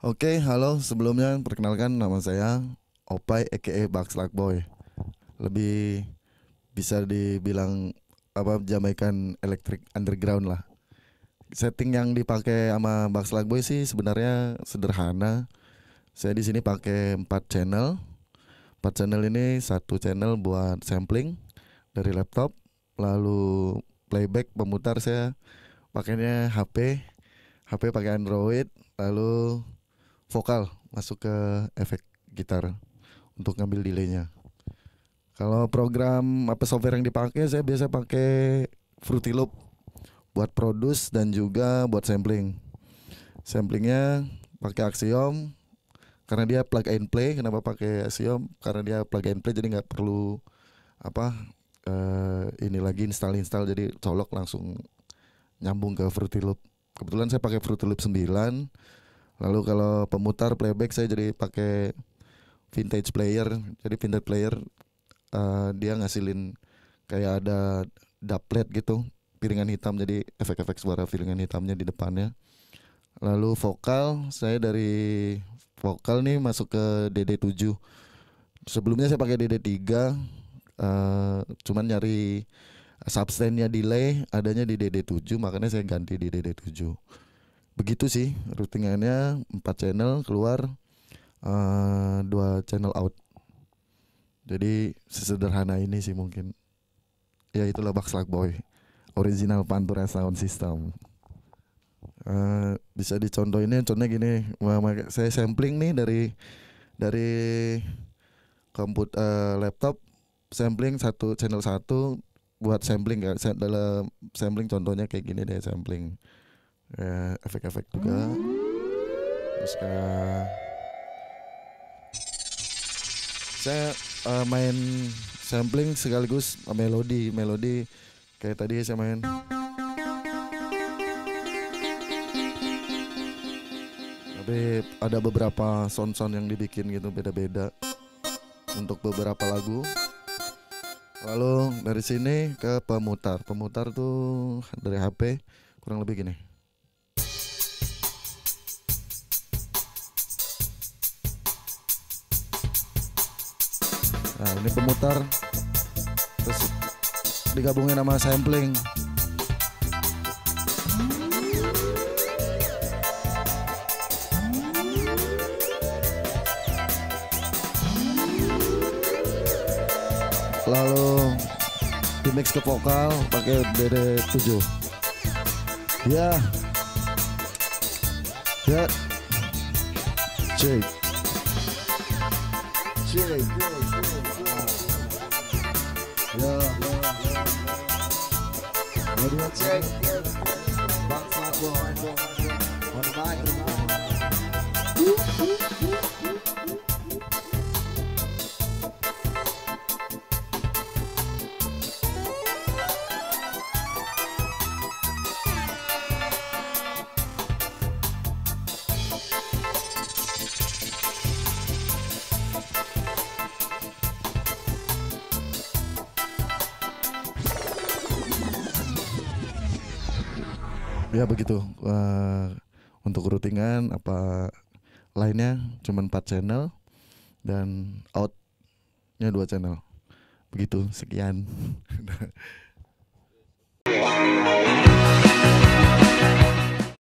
Oke, halo. Sebelumnya perkenalkan nama saya Opai Bugs Luck Boy. Lebih bisa dibilang apa Jamaikan Electric Underground lah. Setting yang dipakai sama Luck Boy sih sebenarnya sederhana. Saya di sini pakai 4 channel. 4 channel ini satu channel buat sampling dari laptop, lalu playback pemutar saya pakainya HP, HP pakai Android, lalu vokal masuk ke efek gitar untuk ngambil delaynya. Kalau program apa software yang dipakai saya biasa pakai Fruity Loop buat produce dan juga buat sampling. Samplingnya pakai Axiom karena dia plug and play. Kenapa pakai Axiom? Karena dia plug and play jadi nggak perlu apa uh, ini lagi install install jadi colok langsung nyambung ke Fruity Loop. Kebetulan saya pakai Fruity Loop 9 Lalu kalau pemutar playback saya jadi pakai vintage player. Jadi vintage player uh, dia ngasilin kayak ada doublet gitu, piringan hitam jadi efek-efek suara piringan hitamnya di depannya. Lalu vokal saya dari vokal nih masuk ke DD7. Sebelumnya saya pakai DD3 uh, cuman nyari substannya delay adanya di DD7 makanya saya ganti di DD7 begitu sih routingannya empat channel keluar uh, dua channel out. Jadi sesederhana ini sih mungkin. Ya itulah Bakslak Boy original Pantura sound system. Uh, bisa dicontohinnya contohnya gini saya sampling nih dari dari komputer uh, laptop sampling satu channel satu buat sampling kan dalam sampling contohnya kayak gini deh sampling ya, efek-efek juga. Terus kayak saya uh, main sampling sekaligus melodi. Melodi kayak tadi saya main. Tapi ada beberapa sound-sound yang dibikin gitu beda-beda untuk beberapa lagu. Lalu dari sini ke pemutar. Pemutar tuh dari HP kurang lebih gini Nah ini pemutar. Terus digabungin sama sampling. Lalu di mix ke vokal pakai DD7 Ya. Ya. Cek chilling. Yeah, yeah. What do you On the mic. Ya begitu. Uh, untuk routingan apa lainnya cuma 4 channel dan outnya dua channel. Begitu sekian